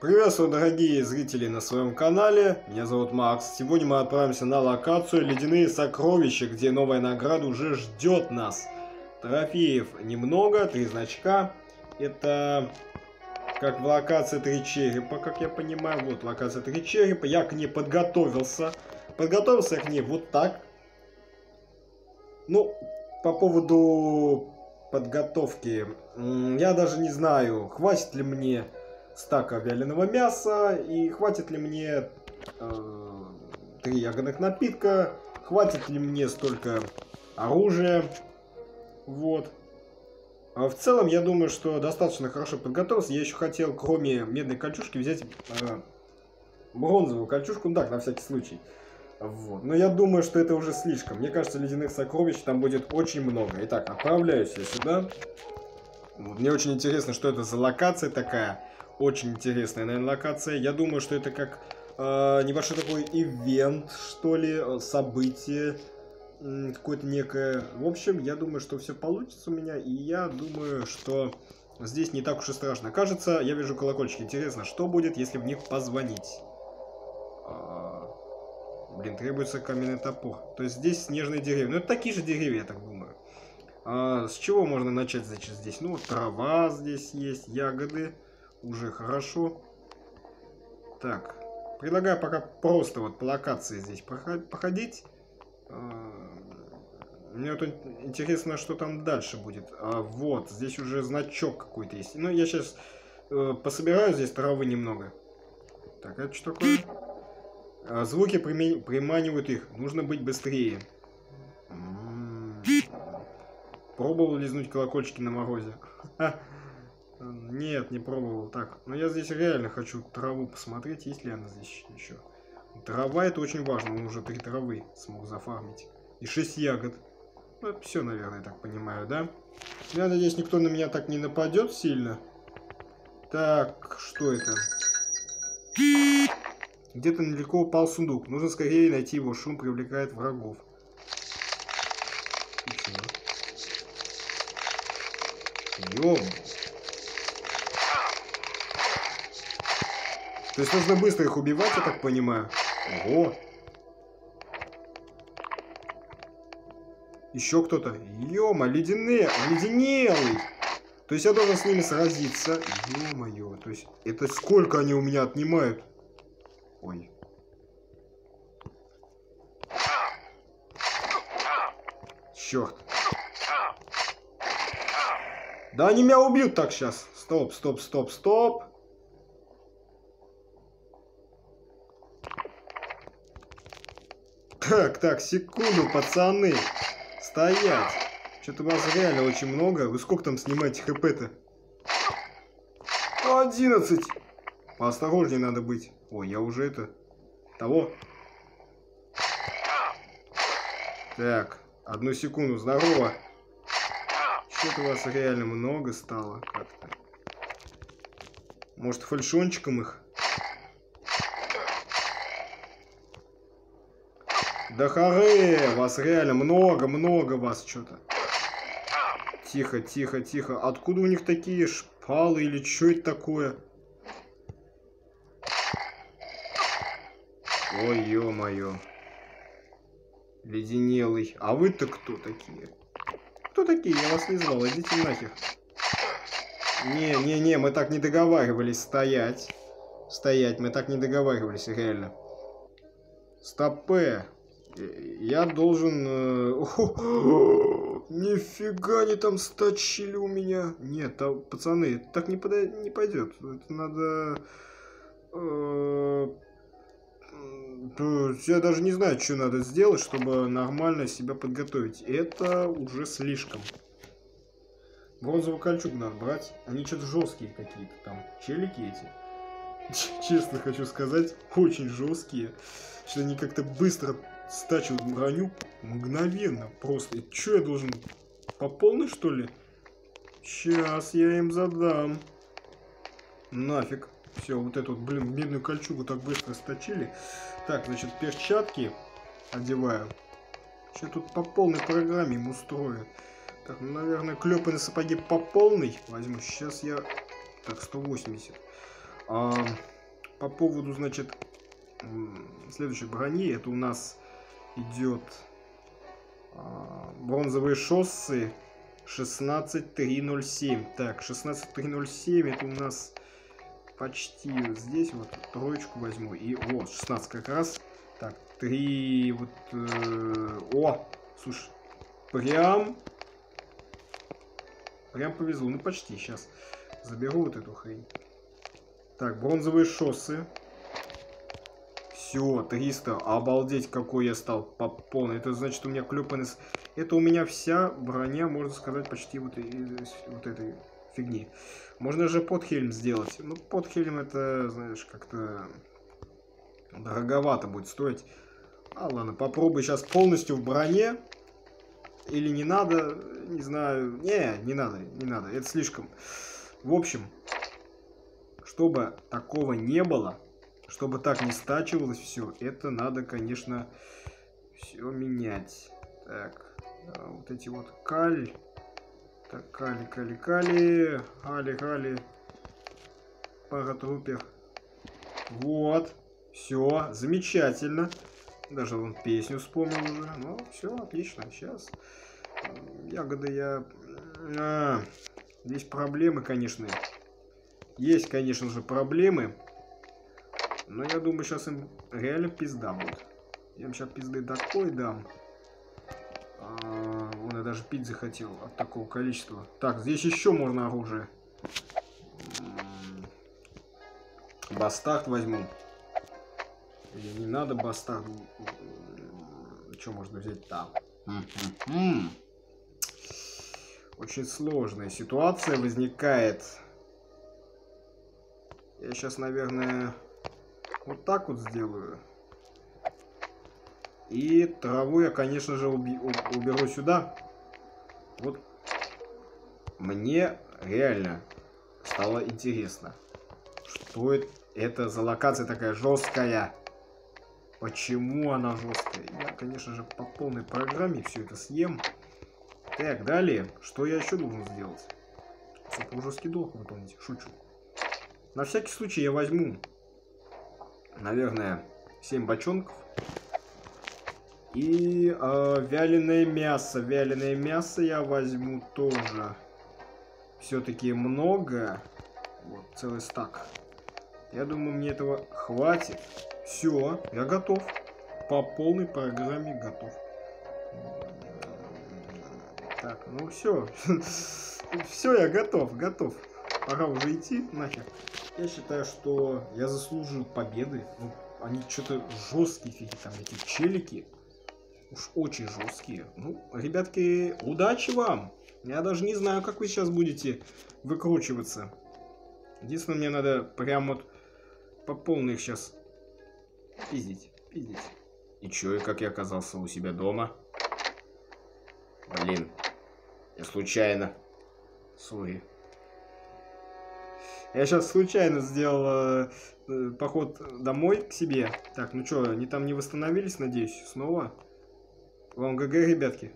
Приветствую, дорогие зрители на своем канале. Меня зовут Макс. Сегодня мы отправимся на локацию Ледяные сокровища, где новая награда уже ждет нас. Трофеев немного, три значка. Это как в локации Три Черепа, как я понимаю. Вот локация Три Черепа. Я к ней подготовился. Подготовился к ней вот так. Ну, по поводу подготовки. Я даже не знаю, хватит ли мне стака вяленого мяса и хватит ли мне э, три ягодных напитка, хватит ли мне столько оружия. Вот. А в целом, я думаю, что достаточно хорошо подготовился. Я еще хотел, кроме медной кольчушки, взять э, бронзовую кольчушку, ну так, на всякий случай. Вот. Но я думаю, что это уже слишком. Мне кажется, ледяных сокровищ там будет очень много. Итак, отправляюсь я сюда. Мне очень интересно, что это за локация такая. Очень интересная, наверное, локация. Я думаю, что это как э, небольшой такой ивент, что ли, э, событие какое-то некое. В общем, я думаю, что все получится у меня, и я думаю, что здесь не так уж и страшно. Кажется, я вижу колокольчики. Интересно, что будет, если в них позвонить? Блин, требуется каменный топор. То есть здесь снежные деревья. Ну, это такие же деревья, я так думаю. А, с чего можно начать, значит, здесь? Ну, трава здесь есть, ягоды. Уже хорошо. Так. Предлагаю пока просто вот по локации здесь походить. А, мне вот интересно, что там дальше будет. А вот, здесь уже значок какой-то есть. Ну, я сейчас э, пособираю здесь травы немного. Так, это что такое? А, звуки приманивают их. Нужно быть быстрее. М-м-м. Пробовал лизнуть колокольчики на морозе? Нет, не пробовал. Так, но я здесь реально хочу траву посмотреть, есть ли она здесь еще. Трава это очень важно, он уже три травы смог зафармить. И шесть ягод. Ну, все, наверное, я так понимаю, да? Я надеюсь, никто на меня так не нападет сильно. Так, что это? Где-то недалеко упал сундук. Нужно скорее найти его. Шум привлекает врагов. Ём. То есть нужно быстро их убивать, я так понимаю. Ого. Еще кто-то. Ёма, ледяные, леденелый. То есть я должен с ними сразиться. Ё-моё, то есть это сколько они у меня отнимают? Ой. Черт. Да они меня убьют так сейчас. Стоп, стоп, стоп, стоп. Так, так, секунду, пацаны. Стоять. Что-то вас реально очень много. Вы сколько там снимаете хп-то? 11. Поосторожнее надо быть. Ой, я уже это... Того. Так, одну секунду, здорово. Что-то у вас реально много стало как-то. Может, фальшончиком их? Да харе, вас реально много-много вас что-то. Тихо, тихо, тихо. Откуда у них такие шпалы или что это такое? Ой, ё-моё. Леденелый. А вы-то кто такие? Кто такие? Я вас не звал. Идите нахер. Не-не-не, мы так не договаривались стоять. Стоять, мы так не договаривались, реально. Стопе. Я должен... Э, нифига не там стачили у меня. Нет, а, пацаны, так не, подо... не пойдет. Это надо... Э, я даже не знаю, что надо сделать, чтобы нормально себя подготовить. Это уже слишком. Бронзовый кольчуг надо брать. Они что-то жесткие какие-то там. Челики эти. Честно хочу сказать, очень жесткие. Что они как-то быстро стачивают броню. Мгновенно просто. И что я должен? По полной что ли? Сейчас я им задам. Нафиг. Все, вот эту блин, медную кольчугу так быстро сточили. Так, значит, перчатки одеваю. Сейчас тут по полной программе им устрою. Так, ну, наверное, клепанные сапоги по полной возьму. Сейчас я... Так, 180. А, по поводу, значит, следующей брони, это у нас идет а, бронзовые шоссы 16307. Так, 16307 это у нас почти здесь вот троечку возьму и вот 16 как раз. Так, три вот э, о, слушай, прям прям повезло, ну почти сейчас заберу вот эту хрень. Так, бронзовые шоссы все, 300. Обалдеть, какой я стал по полной. Это значит, у меня клепанес... Это у меня вся броня, можно сказать, почти вот, вот этой фигни. Можно же подхельм сделать. Ну, подхельм это, знаешь, как-то дороговато будет стоить. А, ладно, попробуй сейчас полностью в броне. Или не надо, не знаю. Не, не надо, не надо. Это слишком. В общем, чтобы такого не было, чтобы так не стачивалось все, это надо, конечно, все менять. Так, а вот эти вот каль. Так, кали, кали, кали. Гали, гали. Паратрупер. Вот. Все, замечательно. Даже он песню вспомнил уже. Ну, все, отлично. Сейчас. Ягоды я... А, здесь проблемы, конечно. Есть, конечно же, проблемы. Но я думаю, сейчас им реально пизда будет. Я им сейчас пизды такой дам. А, он я даже пить захотел от такого количества. Так, здесь еще можно оружие. Бастард возьму. Или не надо бастард. Что можно взять там? Очень сложная ситуация возникает. Я сейчас, наверное, вот так вот сделаю. И траву я, конечно же, уберу сюда. Вот мне реально стало интересно, что это за локация такая жесткая. Почему она жесткая? Я, конечно же, по полной программе все это съем. Так, далее. Что я еще должен сделать? Супружеский долг выполнить. Шучу. На всякий случай я возьму наверное, 7 бочонков. И э, вяленое мясо. Вяленое мясо я возьму тоже. Все-таки много. Вот, целый стак. Я думаю, мне этого хватит. Все, я готов. По полной программе готов. Так, ну все. все, я готов, готов. Пора уже идти нахер. Я считаю, что я заслужил победы. Ну, они что-то жесткие фиги там, эти челики. Уж очень жесткие. Ну, ребятки, удачи вам! Я даже не знаю, как вы сейчас будете выкручиваться. Единственное, мне надо прям вот по полной их сейчас пиздить, пиздить. И чё, и как я оказался у себя дома? Блин, я случайно. Сори. Я сейчас случайно сделал э, поход домой к себе. Так, ну что, они там не восстановились, надеюсь, снова? Вам ГГ, ребятки.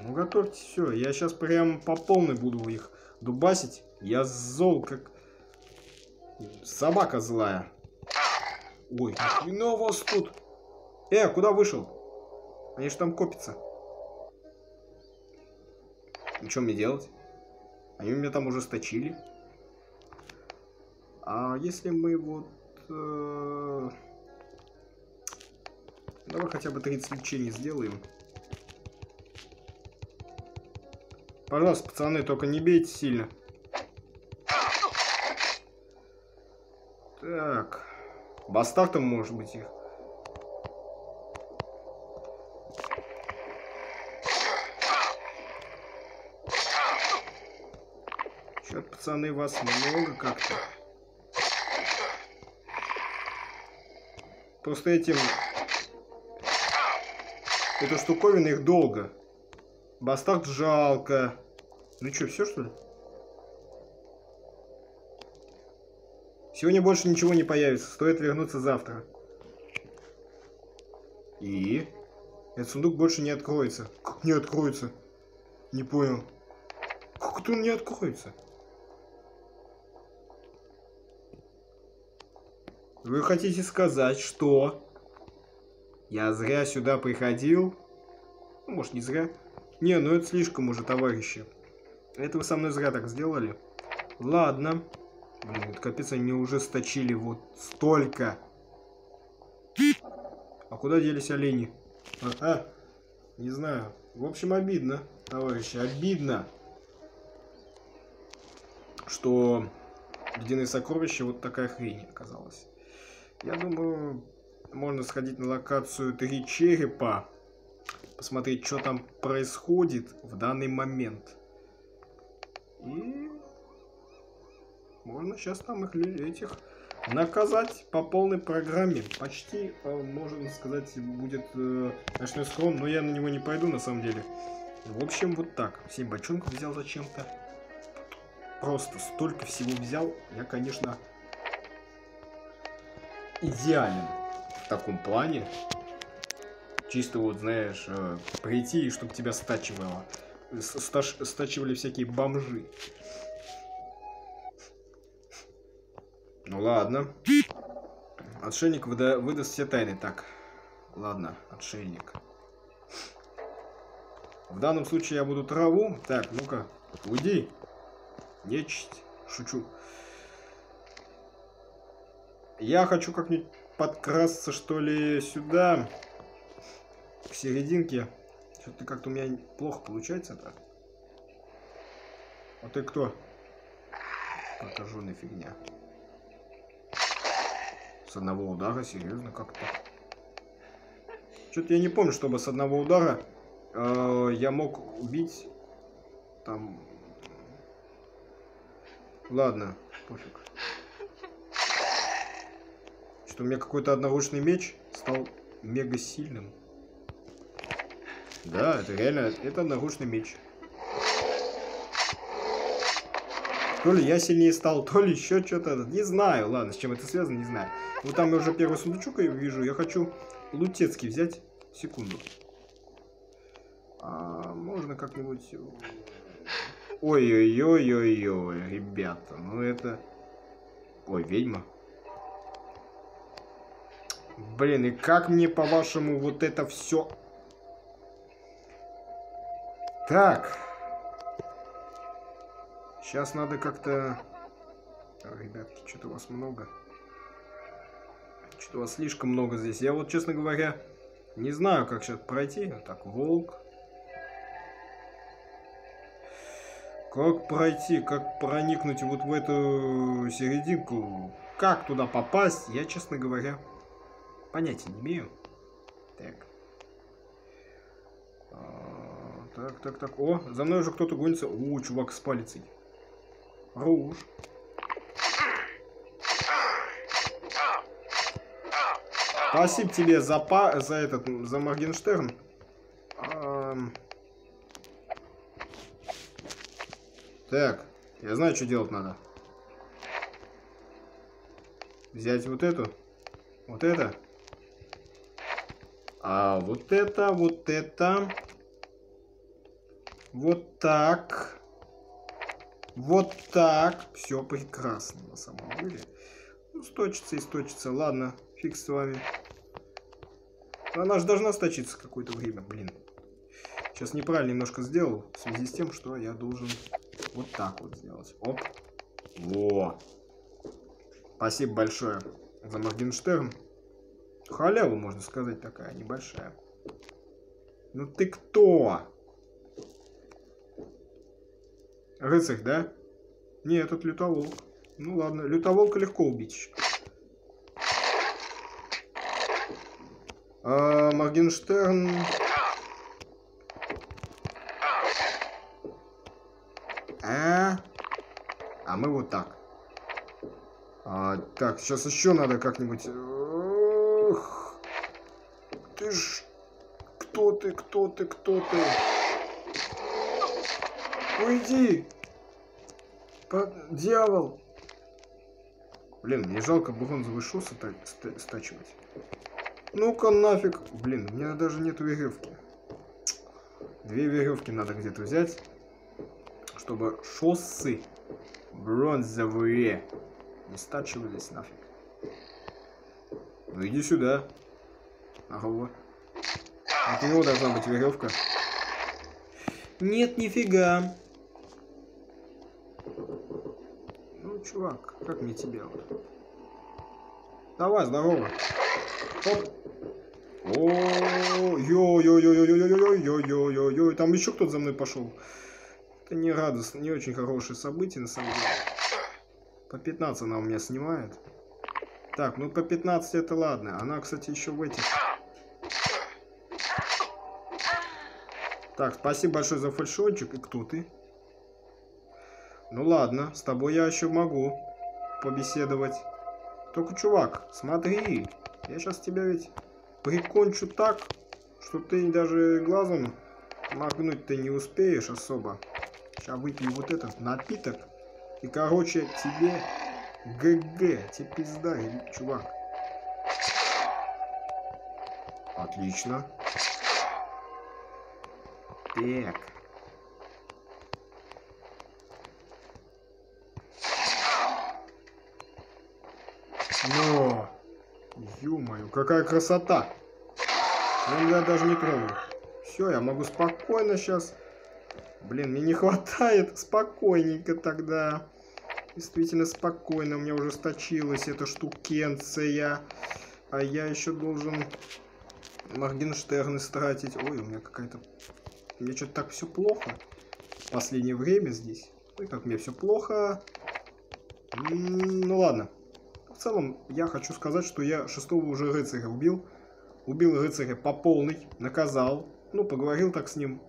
Ну, готовьте все. Я сейчас прям по полной буду их дубасить. Я зол, как собака злая. Ой, хрена вас тут. Э, куда вышел? Они же там копятся. И что мне делать? Они меня там уже сточили. А если мы вот... Э... Давай хотя бы 30 лечений сделаем. Пожалуйста, пацаны, только не бейте сильно. Так. Бастартом, может быть, их. Пацаны, вас много как-то. Просто этим... Эта штуковина их долго. Бастард жалко. Ну что, все что ли? Сегодня больше ничего не появится. Стоит вернуться завтра. И? Этот сундук больше не откроется. Как не откроется? Не понял. Как он не откроется? Вы хотите сказать, что я зря сюда приходил? Ну, может, не зря. Не, ну это слишком уже, товарищи. Это вы со мной зря так сделали. Ладно. Блин, это капец, они уже сточили вот столько. А куда делись олени? А, а, не знаю. В общем, обидно, товарищи, обидно, что ледяные сокровища вот такая хрень оказалась. Я думаю, можно сходить на локацию Три Черепа, посмотреть, что там происходит в данный момент. И можно сейчас там их этих наказать по полной программе. Почти, э, можно сказать, будет э, ночной схрон, но я на него не пойду на самом деле. В общем, вот так. 7 бочонков взял зачем-то. Просто столько всего взял. Я, конечно, идеален в таком плане. Чисто вот, знаешь, э, прийти, чтобы тебя стачивало. Сташ, стачивали всякие бомжи. Ну ладно. Отшельник выда выдаст все тайны. Так, ладно, отшельник. В данном случае я буду траву. Так, ну-ка, уйди. Нечисть. Шучу. Я хочу как-нибудь подкрасться, что ли, сюда. К серединке. Что-то как-то у меня плохо получается-то. А ты кто? Прокаженная фигня. С одного удара, серьезно, как-то. Что-то я не помню, чтобы с одного удара э, я мог убить там... Ладно, пофиг. Что у меня какой-то одноручный меч стал мега сильным. Да, это реально, это одноручный меч. То ли я сильнее стал, то ли еще что-то. Не знаю, ладно, с чем это связано, не знаю. Вот там я уже первый сундучок вижу. Я хочу лутецкий взять. Секунду. А, можно как-нибудь... Ой-ой-ой-ой-ой, ребята, ну это... Ой, ведьма. Блин, и как мне, по-вашему, вот это все... Так. Сейчас надо как-то... Ребятки, что-то у вас много. Что-то у вас слишком много здесь. Я вот, честно говоря, не знаю, как сейчас пройти. Так, волк. Как пройти, как проникнуть вот в эту серединку? Как туда попасть, я, честно говоря, понятия не имею. Так. А, так, так, так. О, за мной уже кто-то гонится. О, чувак с палицей. Руж. Спасибо тебе за, па за этот, за Моргенштерн. Так, я знаю, что делать надо. Взять вот эту, вот это. А вот это, вот это. Вот так. Вот так. Все прекрасно на самом деле. Ну, сточится и сточится. Ладно, фиг с вами. Она же должна сточиться какое-то время, блин. Сейчас неправильно немножко сделал, в связи с тем, что я должен вот так вот сделать. Оп. Во. Спасибо большое за Моргенштерн. Халява, можно сказать, такая небольшая. Ну ты кто? Рыцарь, да? Нет, этот лютоволк. Ну ладно, лютоволка легко убить. А, Моргенштерн... А? а мы вот так. А, так, сейчас еще надо как-нибудь... Ты ж... Кто ты, кто ты? Уйди! Под... Дьявол! Блин, мне жалко бронзовый шоу стачивать. Ну-ка нафиг. Блин, у меня даже нету веревки. Две веревки надо где-то взять, чтобы шоссы бронзовые не стачивались нафиг. Ну иди сюда. Ага. От него должна быть веревка. Нет, нифига. Ну, чувак, как мне тебя вот? Давай, здорово. Оп. О, йо йо йо йо йо йо йо йо йо йо йо Там еще кто-то за мной пошел. Это не радостно, не очень хорошее событие на самом деле. По 15 она у меня снимает. Так, ну по 15 это ладно. Она, кстати, еще в этих... Так, спасибо большое за фальшончик. И кто ты? Ну ладно, с тобой я еще могу побеседовать. Только, чувак, смотри. Я сейчас тебя ведь прикончу так, что ты даже глазом моргнуть ты не успеешь особо. Сейчас выпью вот этот напиток. И, короче, тебе ГГ, тебе пизда, чувак. Отлично. Так. Но! Ё-моё, какая красота! Ну, я даже не трону. Все, я могу спокойно сейчас... Блин, мне не хватает спокойненько тогда. Действительно спокойно, у меня уже сточилась эта штукенция. А я еще должен Моргенштерны стратить. Ой, у меня какая-то... Меня что-то так все плохо. В последнее время здесь. Ой, как мне все плохо. Ну ладно. В целом, я хочу сказать, что я шестого уже рыцаря убил. Убил рыцаря по полной, наказал. Ну, поговорил так с ним,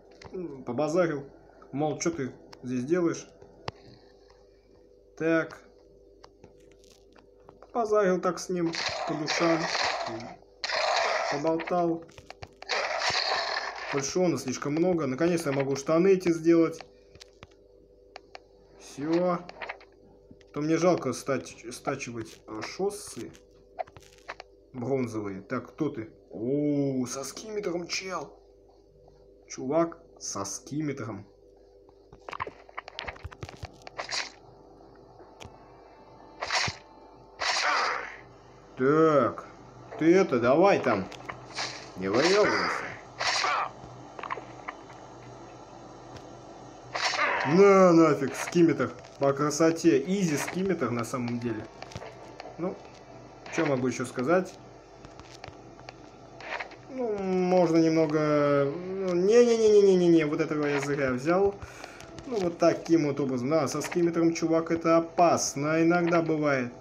побазарил. Мол, что ты здесь делаешь? Так. Позарил так с ним по душам. Поболтал. Фальшона слишком много. Наконец-то я могу штаны эти сделать. Все. То мне жалко стач стачивать э, шоссы бронзовые. Так, кто ты? О, со скиметром чел. Чувак со скиметром. Так, ты это, давай там. Не выебывайся. На, нафиг, скиметр. По красоте. Изи скиметр на самом деле. Ну, что могу еще сказать? Ну, можно немного... Ну, не-не-не-не-не-не, вот этого я зря взял. Ну, вот таким вот образом. Да, со скиметром, чувак, это опасно. Иногда бывает.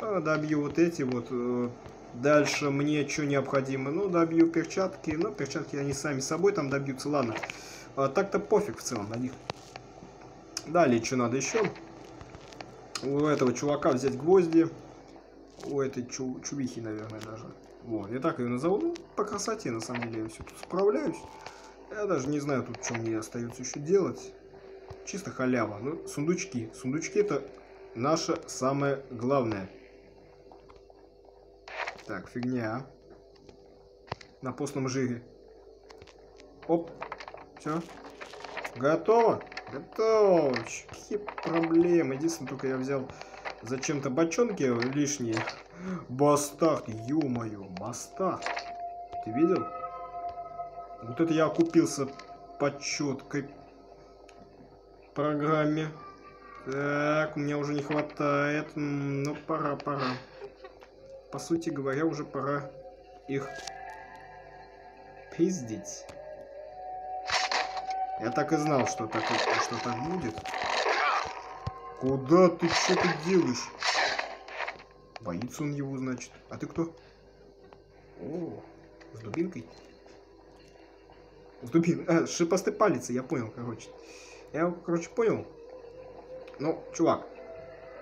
А, добью вот эти вот. Э, дальше мне что необходимо? Ну, добью перчатки. Но перчатки они сами собой там добьются. Ладно. А, Так-то пофиг в целом на них. Далее, что надо еще? У этого чувака взять гвозди. У этой чу чувихи, наверное, даже. Вот, я так ее назову. Ну, по красоте, на самом деле, я все тут справляюсь. Я даже не знаю, тут что мне остается еще делать. Чисто халява. Ну, сундучки. Сундучки это наше самое главное. Так, фигня. На постном жире. Оп. Все. Готово? Готово. Какие проблемы. Единственное, только я взял зачем-то бочонки лишние. Бастард. Ё-моё, бастард. Ты видел? Вот это я окупился по четкой программе. Так, у меня уже не хватает. Ну, пора, пора по сути говоря, уже пора их пиздить. Я так и знал, что так, что так будет. Куда ты? Что ты делаешь? Боится он его, значит. А ты кто? О, с дубинкой? С дубинкой. А, шипастый палец, я понял, короче. Я, короче, понял. Ну, чувак,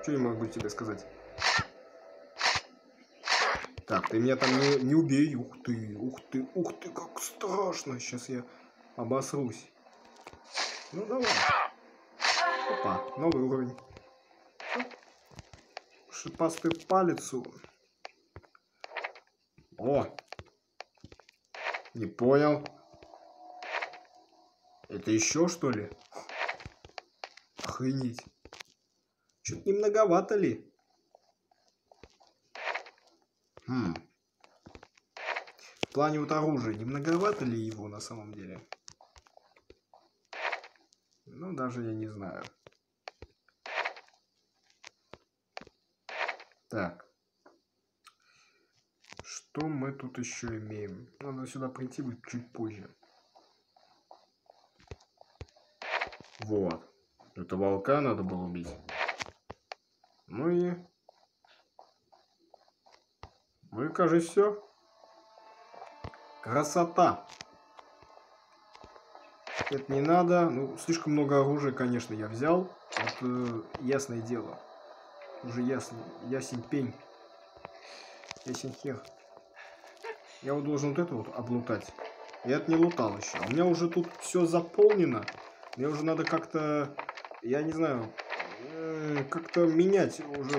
что я могу тебе сказать? Так, ты меня там не, не убей. Ух ты, ух ты, ух ты, как страшно. Сейчас я обосрусь. Ну, давай. Опа, новый уровень. Шипастый палец. О! Не понял. Это еще что ли? Охренеть. Чуть не многовато ли? Хм. В плане вот оружия, не многовато ли его на самом деле? Ну, даже я не знаю. Так. Что мы тут еще имеем? Надо сюда прийти будет чуть позже. Вот. Это волка надо было убить. Ну и... Ну и, кажется, все. Красота. Это не надо. Ну, слишком много оружия, конечно, я взял. Это ясное дело. Уже ясно. Ясен пень. Ясен хер. Я вот должен вот это вот облутать. Я это не лутал еще. У меня уже тут все заполнено. Мне уже надо как-то, я не знаю, как-то менять уже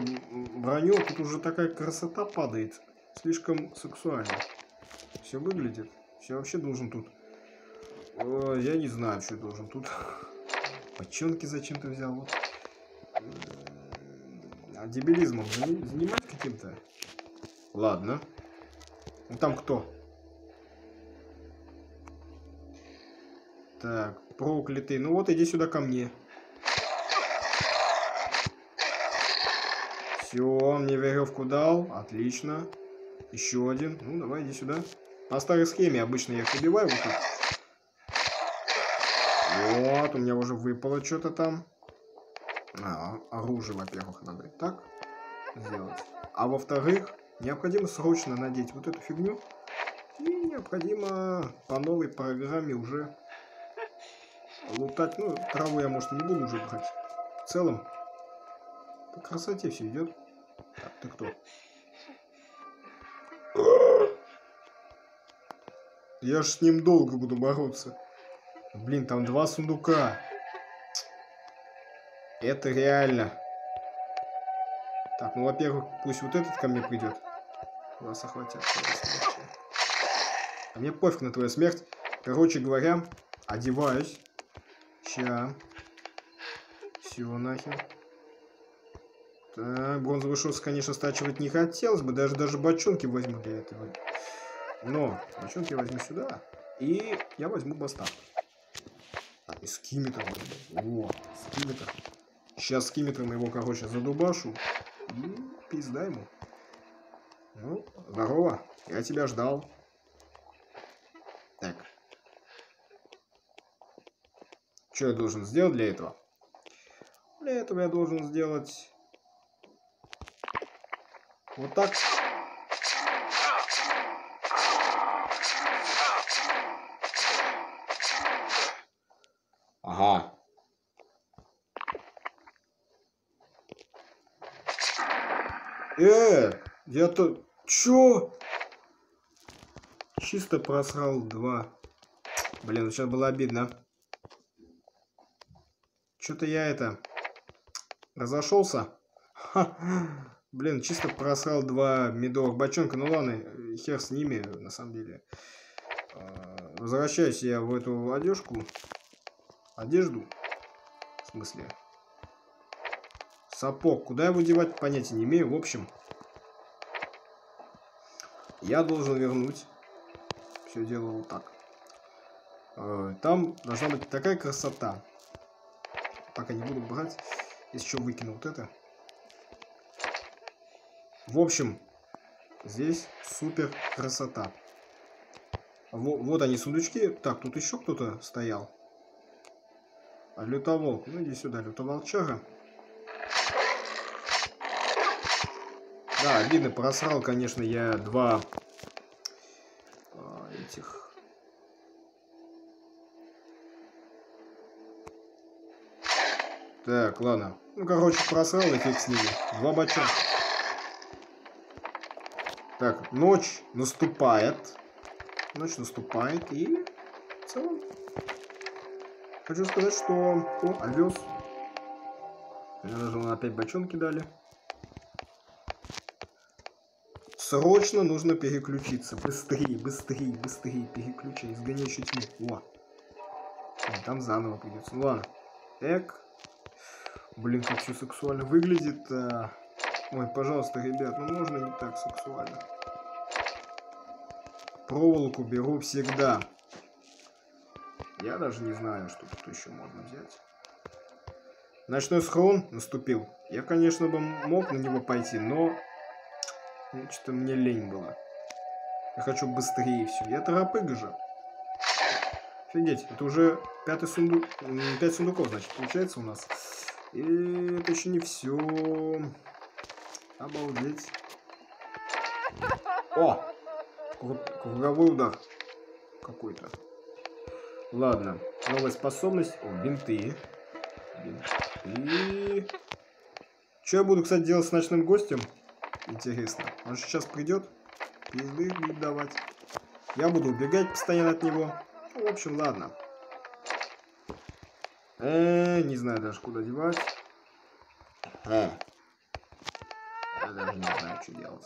броню. Тут уже такая красота падает. Слишком сексуально. Все выглядит. Все вообще должен тут. Я не знаю, что я должен тут. Почонки зачем-то взял. Вот. А дебилизмом занимать каким-то? Ладно. Ну там кто? Так, проклятый. Ну вот, иди сюда ко мне. Все, он мне веревку дал. Отлично. Еще один. Ну, давай, иди сюда. По старой схеме обычно я их убиваю вот тут. Вот, у меня уже выпало что-то там. А, оружие, во-первых, надо так сделать. А во-вторых, необходимо срочно надеть вот эту фигню. И необходимо по новой программе уже лутать. Ну, траву я, может, не буду уже брать. В целом, по красоте все идет. Так, ты кто? Я ж с ним долго буду бороться. Блин, там два сундука. Это реально. Так, ну, во-первых, пусть вот этот ко мне придет. Вас охватят. А мне пофиг на твою смерть. Короче говоря, одеваюсь. Ща. Все, нахер. Так, бронзовый шос, конечно, стачивать не хотелось бы. Даже, даже бочонки возьму для этого. Но бочонки возьму сюда. И я возьму бастард. И скиметр возьму. О, скиметр. Сейчас скиметром его, короче, задубашу. И пизда ему. Ну, здорово. Я тебя ждал. Так. Что я должен сделать для этого? Для этого я должен сделать вот так. Ага. Э, я-то... Чё? Чисто просрал два. Блин, сейчас было обидно. Что-то я это... Разошелся. Блин, чисто просрал два медовых бочонка. Ну ладно, хер с ними, на самом деле. А, возвращаюсь я в эту одежку. Одежду. В смысле? Сапог. Куда его девать, понятия не имею. В общем, я должен вернуть все дело вот так. А, там должна быть такая красота. Пока не буду брать. Если что, выкину вот это. В общем, здесь супер красота. Вот, вот они сундучки. Так, тут еще кто-то стоял. Лютоволк. Ну иди сюда, лютоволчага. Да, обидно, просрал, конечно, я два а, этих... Так, ладно. Ну, короче, просрал и фиг с ними. Два бочонка. Так, ночь наступает. Ночь наступает и в целом хочу сказать, что... О, овес. Мне даже опять бочонки дали. Срочно нужно переключиться. Быстрее, быстрее, быстрее переключай. Изгоняющий тьму. О. Там заново придется. Ну ладно. Так. Блин, как все сексуально выглядит. А... Ой, пожалуйста, ребят, ну можно не так сексуально. проволоку беру всегда. Я даже не знаю, что тут еще можно взять. Ночной схрон наступил. Я, конечно, бы мог на него пойти, но... Ну, что-то мне лень было. Я хочу быстрее все. Я торопыга же. Офигеть, это уже пятый сундук... Пять сундуков, значит, получается у нас. И это еще не все. Обалдеть. О! Круговой удар. Какой-то. Ладно. Новая способность. О, бинты. Бинты. Что я буду, кстати, делать с ночным гостем? Интересно. Он сейчас придет? Пизды будет давать. Я буду убегать постоянно от него. Ну, в общем, ладно. Э, -э не знаю даже, куда девать. Э. Я даже не знаю, что делать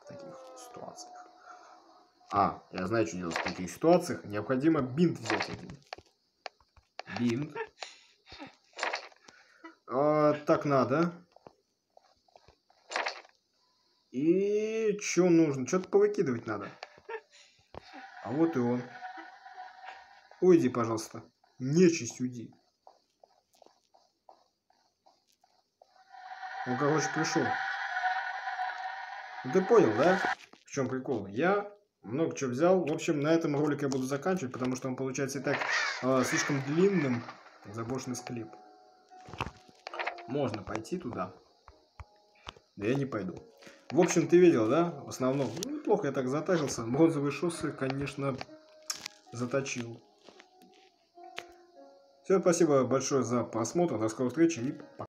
в таких ситуациях. А, я знаю, что делать в таких ситуациях. Необходимо бинт взять один. Бинт. А, так надо. И что нужно? Что-то повыкидывать надо. А вот и он. Уйди, пожалуйста. Нечисть, уйди. Он, короче, пришел. Ну, ты понял, да? В чем прикол? Я много чего взял. В общем, на этом ролик я буду заканчивать, потому что он получается и так э, слишком длинным. Заброшенный склеп. Можно пойти туда. Да я не пойду. В общем, ты видел, да? В основном, ну, неплохо я так затарился. Бронзовые шоссы, конечно, заточил. Всем спасибо большое за просмотр. До скорой встречи и пока.